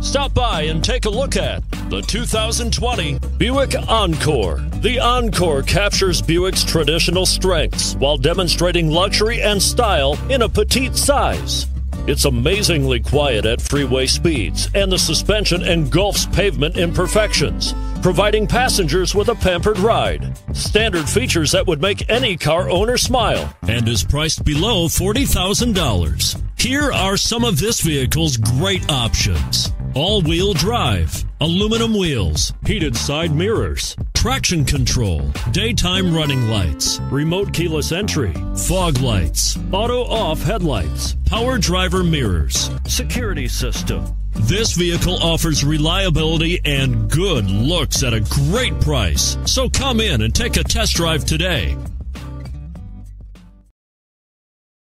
Stop by and take a look at the 2020 Buick Encore. The Encore captures Buick's traditional strengths while demonstrating luxury and style in a petite size. It's amazingly quiet at freeway speeds, and the suspension engulfs pavement imperfections, providing passengers with a pampered ride. Standard features that would make any car owner smile, and is priced below $40,000. Here are some of this vehicle's great options all wheel drive, aluminum wheels, heated side mirrors, traction control, daytime running lights, remote keyless entry, fog lights, auto off headlights, power driver mirrors, security system. This vehicle offers reliability and good looks at a great price. So come in and take a test drive today.